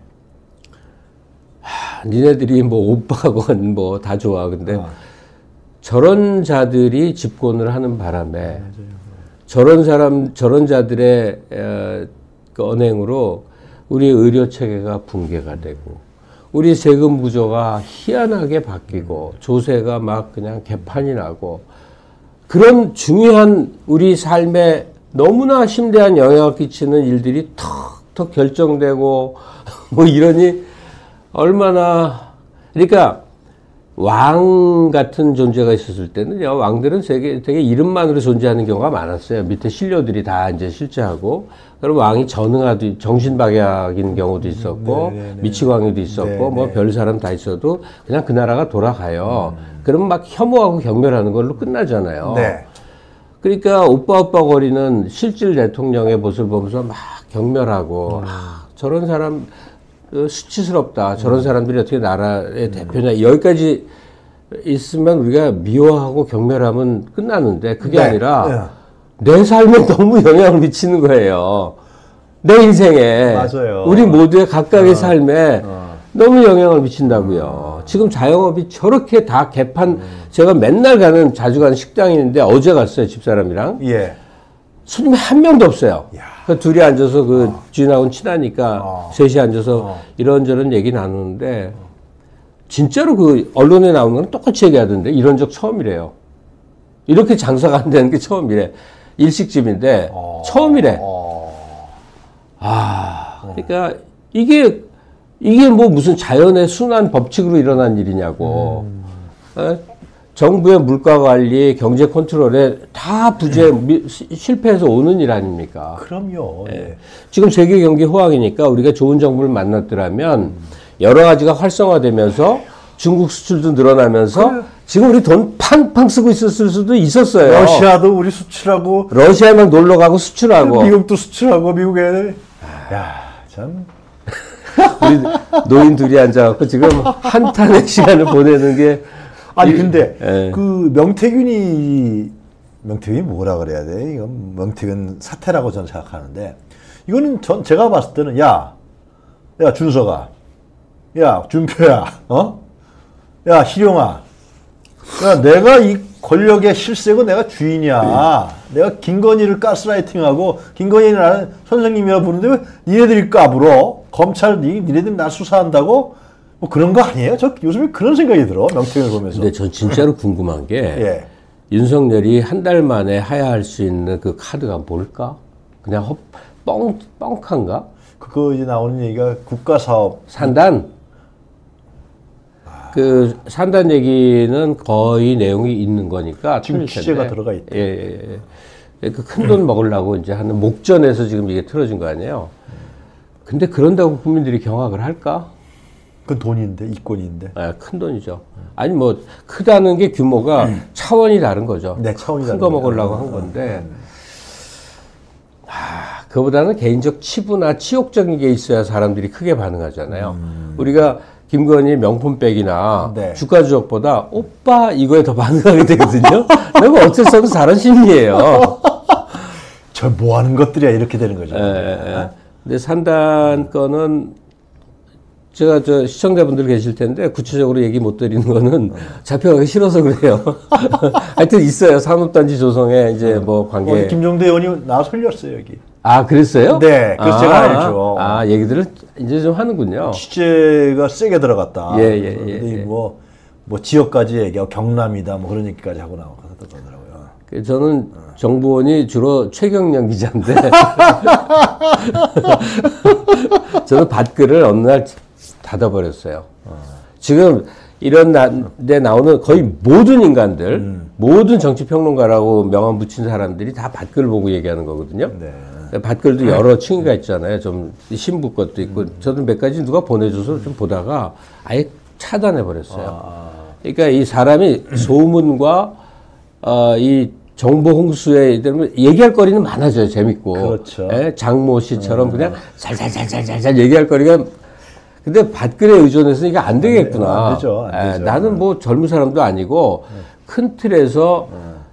아, 니네들이 뭐 오빠건 뭐 다 좋아. 근데 어. 저런 자들이 집권을 하는 바람에 저런 사람 저런 자들의 어, 그 언행으로 우리 의료 체계가 붕괴가 되고 우리 세금 구조가 희한하게 바뀌고 조세가 막 그냥 개판이 나고 그런 중요한 우리 삶에 너무나 심대한 영향을 끼치는 일들이 턱턱 결정되고 [LAUGHS] 뭐 이러니 얼마나 그러니까 왕 같은 존재가 있었을 때는요 왕들은 되게 되게 이름만으로 존재하는 경우가 많았어요 밑에 신료들이 다 이제 실제하고 그럼 왕이 전응하도 정신박약인 경우도 있었고 네, 네, 네. 미치광이도 있었고 네, 뭐 네. 별 사람 다 있어도 그냥 그 나라가 돌아가요 그러면 막 혐오하고 경멸하는 걸로 끝나잖아요 네. 그러니까 오빠 오빠 거리는 실질 대통령의 모습을 보면서 막 경멸하고 아, 저런 사람 어, 수치스럽다. 저런 사람들이 어떻게 나라의 대표냐. 여기까지 있으면 우리가 미워하고 경멸하면 끝나는데 그게 네. 아니라 내 삶에 너무 영향을 미치는 거예요. 내 인생에 맞아요. 우리 모두의 각각의 삶에 어. 너무 영향을 미친다고요. 지금 자영업이 저렇게 다 개판 제가 맨날 가는 자주 가는 식당이 있는데 어제 갔어요 집사람이랑 예. 손님이 한 명도 없어요. 야. 그 둘이 앉아서 그 주인하고는 친하니까 어. 셋이 앉아서 이런저런 얘기 나누는데 진짜로 그 언론에 나오는 건 똑같이 얘기하던데 이런 적 처음이래요. 이렇게 장사가 안 되는 게 처음이래. 일식집인데 어. 처음이래. 어. 아, 그러니까 이게 이게 뭐 무슨 자연의 순환 법칙으로 일어난 일이냐고. 어? 정부의 물가 관리, 경제 컨트롤에 다 부재 미- 시- 실패해서 오는 일 아닙니까? 그럼요. 예. 지금 세계 경기 호황이니까 우리가 좋은 정부를 만났더라면 여러 가지가 활성화되면서 중국 수출도 늘어나면서 지금 우리 돈 팡팡 쓰고 있었을 수도 있었어요. 러시아도 우리 수출하고 러시아만 놀러 가고 수출하고 미국도 수출하고 미국 애들. 야, 참. 우리 노인 둘이 앉아갖고 지금 한탄의 시간을 보내는 게 아니 이- 근데 예. 그 명태균이 명태균이 뭐라 그래야 돼? 이건 명태균 사태라고 저는 생각하는데 이거는 전 제가 봤을 때는 야, 야 준서가, 야 준표야, 어, 야 희룡아, 야 내가 이 권력의 실세고 내가 주인이야. 내가 김건희를 가스라이팅하고 김건희는 선생님이라 부르는데 왜 니네들이 까불어? 검찰 니 니네들 나 수사한다고? 뭐 그런 거 아니에요? 저 요즘에 그런 생각이 들어 명태균을 보면서. 근데 전 진짜로 궁금한 게 [LAUGHS] 예. 윤석열이 한 달 만에 하야할 수 있는 그 카드가 뭘까? 그냥 헛, 뻥, 뻥칸가? 그거 이제 나오는 얘기가 국가 사업. 산단? 그 산단 얘기는 거의 내용이 있는 거니까 지금 취재가. 들어가 있대. 예, 예, 예. 그 큰 돈 먹으려고 이제 하는 목전에서 지금 이게 틀어진 거 아니에요? 근데 그런다고 국민들이 경악을 할까? 그 돈인데 이권인데. 예, 큰 돈이죠. 아니 뭐 크다는 게 규모가 차원이 다른 거죠. 네, 차원이 큰 다른 거. 먹으려고 한 건데. 아, 그보다는 개인적 치부나 치욕적인 게 있어야 사람들이 크게 반응하잖아요. 우리가 김건희 명품백이나 네. 주가 조작보다 오빠 이거에 더 반응하게 되거든요. [LAUGHS] 내가 어쩔 수 없는 사람 심리예요. [LAUGHS] 저 뭐 하는 것들이야 이렇게 되는 거죠. 예, 예, 예. 근데 산단 건은 제가 저 시청자분들 계실 텐데 구체적으로 얘기 못 드리는 거는 잡혀가기 싫어서 그래요. [LAUGHS] 하여튼 있어요. 산업단지 조성에 이제 뭐 관계. 오늘 김종대 의원이 나 솔렸어요 여기. 아 그랬어요? 네, 그래서 제가 알죠. 아 얘기들을 이제 좀 하는군요. 취재가 세게 들어갔다. 예, 예, 예, 근데 예. 뭐, 뭐 지역까지 얘기하고 경남이다 뭐 그런 얘기까지 하고 나오더라고요. 그 저는 정보원이 주로 최경련 기자인데 [LAUGHS] [LAUGHS] 저는 밭글을 어느 날 닫아버렸어요. 지금 이런 나, 데 나오는 거의 모든 인간들, 음. 모든 정치평론가라고 명함 붙인 사람들이 다 밭글 보고 얘기하는 거거든요. 네. 밭글도 여러 층위가 있잖아요. 좀 신부 것도 있고, 음. 저도 몇 가지 누가 보내줘서 좀 보다가 아예 차단해 버렸어요. 아, 그러니까 이 사람이 소문과 어, 이 정보 홍수에 되면 얘기할 거리는 많아져요. 재밌고. 그렇죠. 예, 장모 씨처럼 그냥 잘잘잘잘잘 얘기할 거리가 근데 밭글에 의존해서 이게 안 되겠구나. 안 되죠, 안 예, 되죠. 나는 뭐 젊은 사람도 아니고 큰 틀에서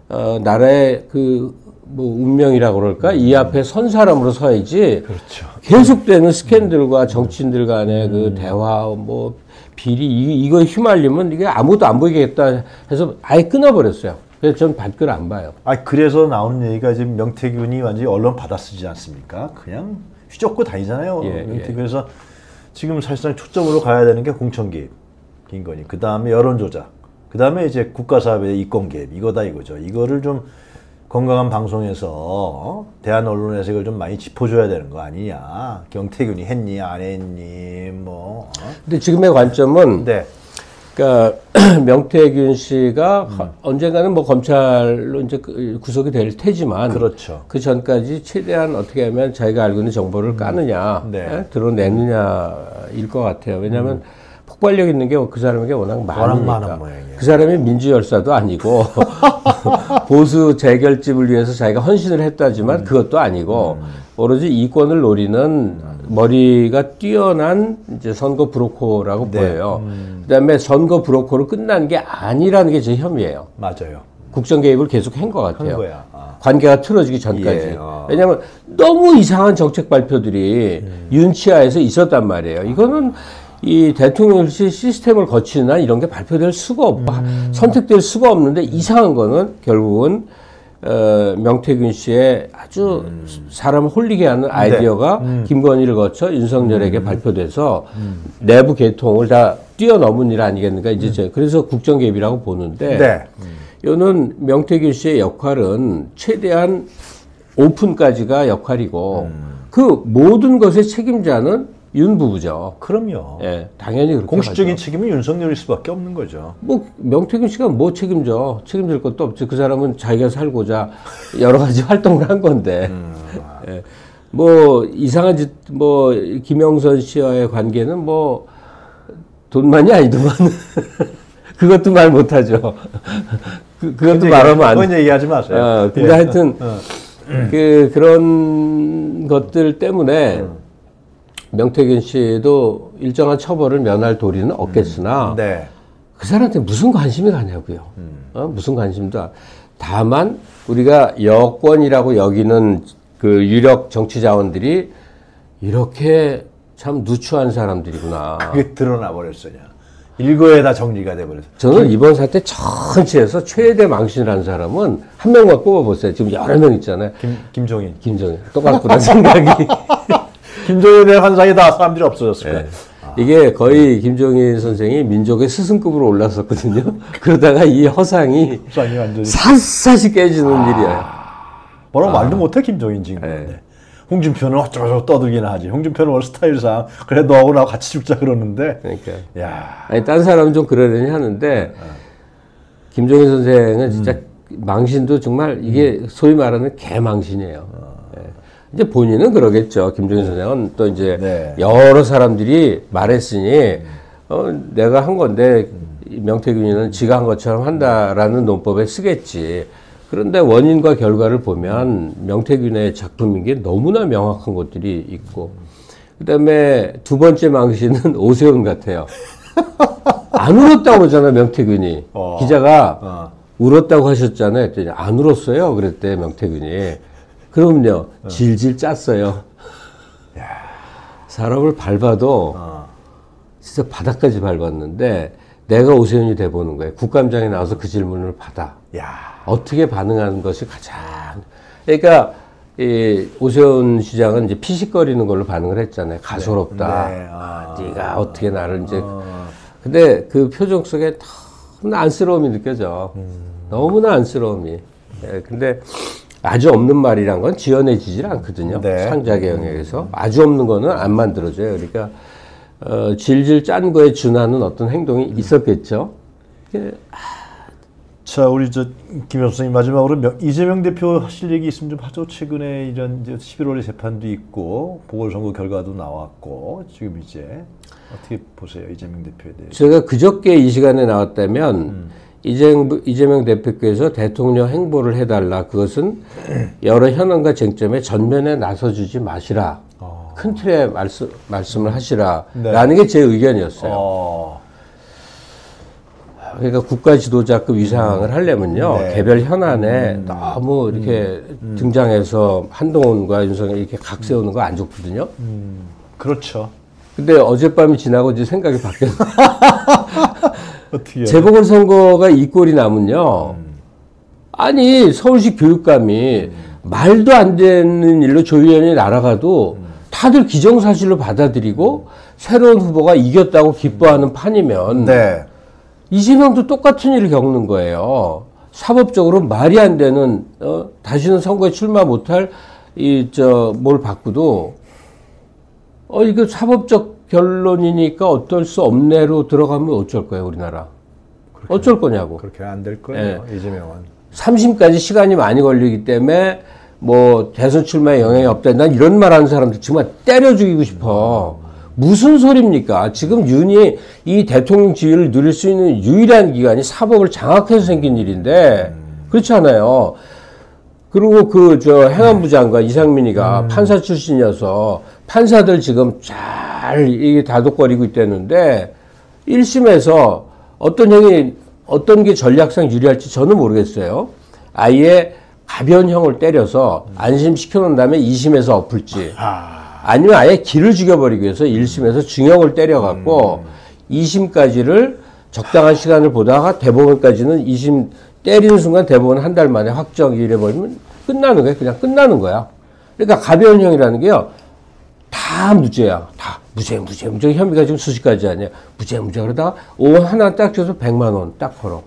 어, 나라의 그 뭐 운명이라고 그럴까 이 앞에 선 사람으로 서야지 그렇죠. 계속되는 스캔들과 정치인들 간의 그 대화 뭐 비리 이, 이거 휘말리면 이게 아무도 안 보이겠다 해서 아예 끊어버렸어요. 그래서 전 발끈 안 봐요. 아 그래서 나오는 얘기가 지금 명태균이 완전히 언론 받아쓰지 않습니까? 그냥 휘젓고 다니잖아요. 예, 명태균에서 지금 사실상 초점으로 가야 되는 게 공천 개입, 김건희. 그 다음에 여론 조작. 그 다음에 이제 국가 사업의 이권 개입. 이거다 이거죠. 이거를 좀 건강한 방송에서 어? 대한 언론에서 이걸 좀 많이 짚어줘야 되는 거 아니냐. 경태균이 했니 안 했니 뭐. 어? 근데 지금의 관점은 네. 그러니까 [CLEARS THROAT] 명태균 씨가 언젠가는 뭐 검찰로 이제 그- 구속이 될 테지만 그렇죠. 그 전까지 최대한 어떻게 하면 자기가 알고 있는 정보를 까느냐, 네. 예? 드러내느냐일 것 같아요. 왜냐하면 폭발력 있는 게 그 사람에게 워낙 많으니까. 그 사람이 민주열사도 아니고 [LAUGHS] [LAUGHS] 보수 재결집을 위해서 자기가 헌신을 했다지만 음. 그것도 아니고 오로지 이권을 노리는 머리가 뛰어난 이제 선거 브로커라고 네. 보여요. 음. 그다음에 선거 브로커로 끝난 게 아니라는 게 제 혐의예요. 맞아요. 국정 개입을 계속 한 것 같아요. 한 거야. 아. 관계가 틀어지기 전까지. 예, 어. 왜냐하면 너무 이상한 정책 발표들이 윤치하에서 있었단 말이에요. 이거는 이 대통령실 시스템을 거치는 한 이런 게 발표될 수가 없고 선택될 수가 없는데 이상한 거는 결국은 어, 명태균 씨의 아주 사람을 홀리게 하는 아이디어가 김건희를 거쳐 윤석열에게 발표돼서 내부 개통을 다 뛰어넘은 일 아니겠는가 이제 저- 그래서 국정 개입이라고 보는데 네. 이거는 명태균 씨의 역할은 최대한 오픈까지가 역할이고 그 모든 것의 책임자는 윤 부부죠. 그럼요. 예, 당연히 그렇게 공식적인 하죠. 책임은 윤석열일 수밖에 없는 거죠. 뭐 명태균 씨가 뭐 책임져? 책임질 것도 없지. 그 사람은 자기가 살고자 여러 가지 [LAUGHS] 활동을 한 건데. 예. 뭐 이상한 짓, 뭐 김영선 씨와의 관계는 뭐 돈만이 아니더만 [LAUGHS] 그것도 말 못하죠. [LAUGHS] 그, 그것도 말하면 안 돼. 그건 얘기하지 마세요. 어, 근데 예. 하여튼 그 그런 것들 때문에 명태균 씨도 일정한 처벌을 면할 도리는 없겠으나 네. 그 사람한테 무슨 관심이 가냐고요. 어? 무슨 관심도 안- 다만 우리가 여권이라고 여기는 그 유력 정치 자원들이 이렇게 참 누추한 사람들이구나. 그게 드러나 버렸어요. 일거에 다 정리가 돼 버렸어. 저는 이번 사태 전체에서 최대 망신을 한 사람은 한 명만 꼽아보세요. 지금 여러 명 있잖아요. 김 김종인. 김정일. 똑같구나 [LAUGHS] 생각이. 김종인에 대한 환상이 다 사람들이 없어졌을 거예요. 이게 거의 김정일 선생이 민족의 스승급으로 올랐었거든요. [LAUGHS] 그러다가 이 허상이 샅샅이 깨지는 일이에요. 뭐라고 아. 말도 못해 김종인 지금. 네. 데 홍준표는 어쩌고저쩌고 떠들긴 하지. 홍준표는 원래 스타일상 그래 너하고 나하고 같이 죽자 그러는데 그러니까. 야 아니, 딴 사람은 좀 그러려니 하는데, 김정일 선생은 진짜 망신도 정말 이게 소위 말하는 개망신이에요. 예. 이제 본인은 그러겠죠. 김정일 선생은 또 이제 네. 여러 사람들이 말했으니, 어, 내가 한 건데, 이 명태균이는 지가 한 것처럼 한다라는 논법에 쓰겠지. 그런데 원인과 결과를 보면 명태균의 작품인 게 너무나 명확한 것들이 있고, 그 다음에 두 번째 망신은 [LAUGHS] 오세훈 같아요. 안 울었다고 하잖아, 명태균이. 어. 기자가 어. 울었다고 하셨잖아요. 안 울었어요. 그랬대, 명태균이. 그럼요, 질질 짰어요. [LAUGHS] 사람을 밟아도 어. 진짜 바닥까지 밟았는데 내가 오세훈이 돼 보는 거예요. 국감장에 나와서 그 질문을 받아. 야 어떻게 반응하는 것이 가장 그러니까 이 오세훈 시장은 이제 피식거리는 걸로 반응을 했잖아요. 가소롭다. 네, 아. 네가 어떻게 나를 이제 근데 그 표정 속에 너무나 안쓰러움이 느껴져. 너무나 안쓰러움이. 예, 근데 아주 없는 말이란 건 지어내지질 않거든요. 네. 상작의 영역에서 아주 없는 거는 안 만들어져요. 그러니까 어, 질질 짠 거에 준하는 어떤 행동이 있었겠죠. 이게 자, 우리 저 선생님 마지막으로 명- 이재명 대표 하실 얘기 있으면 좀 하죠. 최근에 이런 이제 11월에 재판도 있고 보궐선거 결과도 나왔고 지금 이제 어떻게 보세요 이재명 대표에 대해? 제가 그저께 이 시간에 나왔다면 이재명, 이재명 대표께서 대통령 행보를 해달라. 그것은 여러 현안과 쟁점에 전면에 나서주지 마시라. 큰 틀의 말씀, 말씀을 하시라. 네. 라는 게 제 의견이었어요. 어, 그러니까 국가 지도자급 위상을 하려면요 네. 개별 현안에 너무 이렇게 등장해서 한동훈과 윤석열 이렇게 각 세우는 거 안 좋거든요. 그렇죠. 근데 어젯밤이 지나고 이제 생각이 바뀌었어요. [LAUGHS] 어떻게 재보궐선거가 이 꼴이 나면요. 아니 서울시 교육감이 말도 안 되는 일로 조희연이 날아가도 다들 기정사실로 받아들이고 새로운 후보가 이겼다고 기뻐하는 판이면 네. 이재명도 똑같은 일을 겪는 거예요. 사법적으로 말이 안 되는 어, 다시는 선거에 출마 못할 이 저 뭘 바꾸도 어 이거 사법적 결론이니까 어떨 수 없네로 들어가면 어쩔 거예요 우리나라. 어쩔 거냐고. 그렇게 안 될 거예요. 이재명은. 3심까지 시간이 많이 걸리기 때문에 뭐 대선 출마에 영향이 없다. 난 이런 말 하는 사람들 정말 때려 죽이고 싶어. 무슨 소리입니까? 지금 윤이 이 대통령 지위를 누릴 수 있는 유일한 기관이 사법을 장악해서 생긴 일인데 그렇지 않아요. 그리고 그 저 행안부 장관 이상민이가 판사 출신이어서 판사들 지금 잘 이게 다독거리고 있다는데 1심에서 어떤 형이 어떤 게 전략상 유리할지 저는 모르겠어요. 아예 가벼운 형을 때려서 안심시켜 놓은 다음에 2심에서 엎을지 아니면 아예 길을 죽여버리기 위해서 1심에서 중형을 때려갖고 2심까지를 적당한 시간을 보다가 대법원까지는 2심 때리는 순간 대법원 한 달 만에 확정 이래버리면 끝나는 거예요. 그냥 끝나는 거야. 그러니까 가벼운 형이라는 게요. 다 무죄야. 다 무죄, 무죄, 무죄. 혐의가 지금 수십 가지 아니야. 무죄, 무죄. 그러다가 오 하나 딱 줘서 100만 원딱 걸어.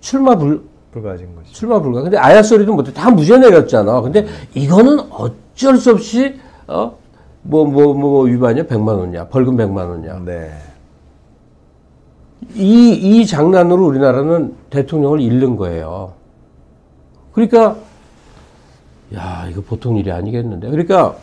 출마 불, 불가진 거지. 출마 불가. 근데 아야 소리도 못해. 다 무죄 내렸잖아. 근데 이거는 어쩔 수 없이, 어? 뭐, 뭐, 뭐, 위반이야? 100만 원이야. 벌금 100만 원이야. 네. 이, 이 장난으로 우리나라는 대통령을 잃는 거예요. 그러니까, 야, 이거 보통 일이 아니겠는데. 그러니까,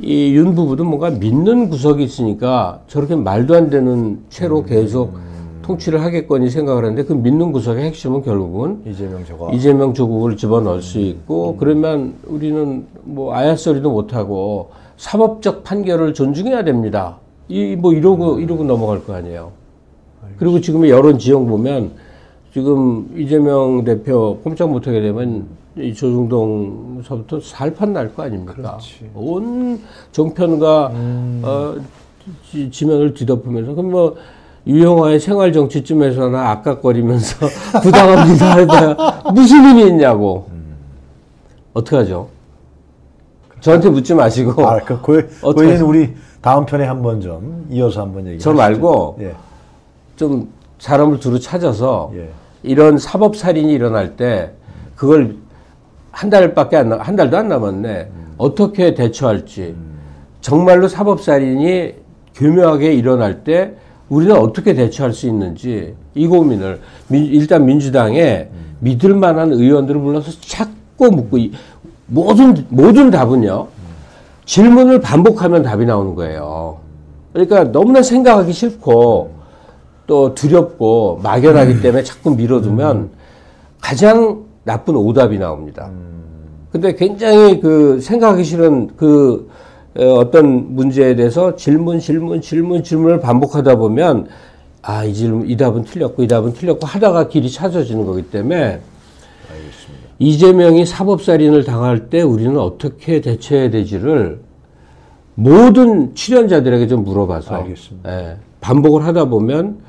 이 윤 부부도 뭔가 믿는 구석이 있으니까 저렇게 말도 안 되는 채로 계속 통치를 하겠거니 생각을 하는데 그 믿는 구석의 핵심은 결국은 이재명 저거. 이재명 조국을 집어넣을 수 있고 그러면 우리는 뭐 아야 소리도 못하고 사법적 판결을 존중해야 됩니다. 이 뭐 이러고 이러고 넘어갈 거 아니에요. 그리고 지금의 여론 지형 보면 지금 이재명 대표 꼼짝 못하게 되면 이 조중동서부터 살판 날 거 아닙니까? 그렇지. 온 정편과 어, 지, 지면을 뒤덮으면서 그럼 뭐 유영화의 생활 정치쯤에서나 아깝거리면서 [LAUGHS] 부당합니다 하다 무슨 의미 있냐고 어떻게 하죠? 저한테 묻지 마시고 아, 그, 그, 어떡하지? 그는 우리 다음 편에 한번 좀 이어서 한번 얘기. 저 말고 예. 좀 사람을 두루 찾아서 예. 이런 사법 살인이 일어날 때 그걸 한 달밖에 안 남, 한 달도 안 남았네. 어떻게 대처할지. 정말로 사법 살인이 교묘하게 일어날 때 우리는 어떻게 대처할 수 있는지 이 고민을 민- 일단 민주당에 믿을 만한 의원들을 불러서 자꾸 묻고 이- 모든 모든 답은요. 질문을 반복하면 답이 나오는 거예요. 그러니까 너무나 생각하기 싫고 또 두렵고 막연하기 때문에 자꾸 밀어두면 가장 나쁜 오답이 나옵니다. 근데 굉장히 그 생각하기 싫은 그 어, 어떤 문제에 대해서 질문, 질문, 질문, 질문을 반복하다 보면 아, 이 질문, 이 답은 틀렸고, 이 답은 틀렸고 하다가 길이 찾아지는 거기 때문에 이재명이 사법살인을 당할 때 우리는 어떻게 대처해야 되지를 모든 출연자들에게 좀 물어봐서 알겠습니다. 예, 반복을 하다 보면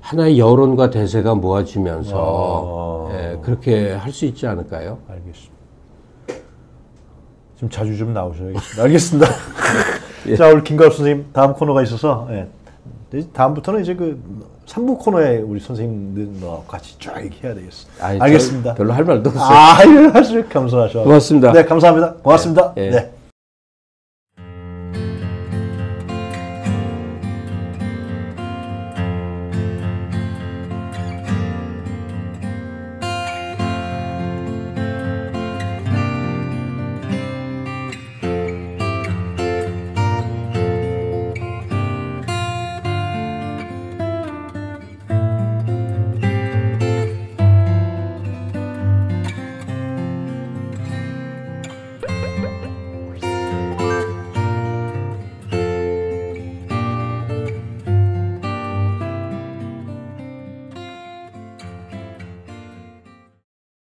하나의 여론과 대세가 모아지면서 어. 예, 그렇게 할 수 있지 않을까요? 알겠습니다. 좀 자주 좀 나오셔야겠습니다. 알겠습니다. [LAUGHS] 자, 우리 김가루 선생님 다음 코너가 있어서 예. 다음부터는 이제 그 3부 코너에 우리 선생님들과 같이 쫙 얘기해야 되겠어. 아이, 알겠습니다. 저 별로 할 말도 없어요. 아, 이걸 할수 감사하셔. 고맙습니다. 네, 감사합니다. 고맙습니다. 예, 예. 네.